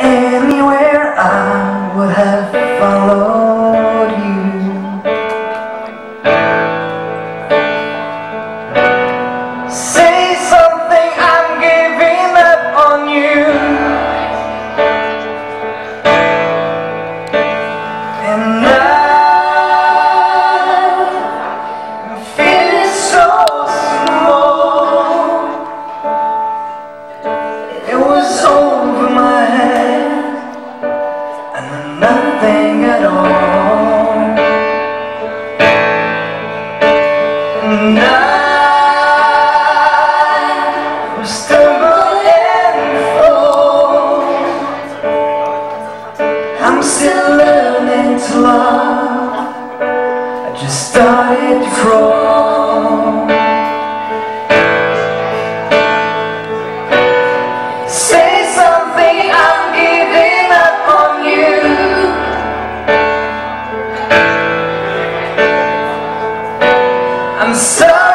Anywhere I would have followed. I'm still learning to love. I just started from Say something, I'm giving up on you. I'm sorry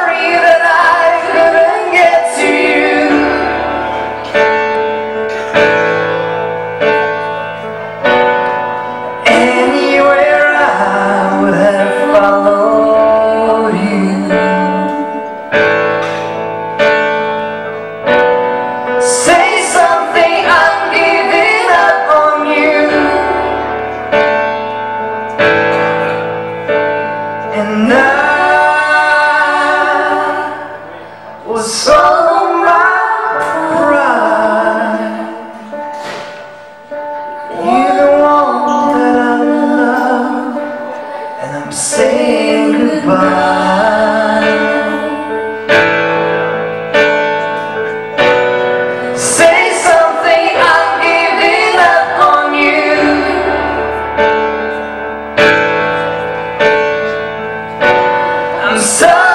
sun.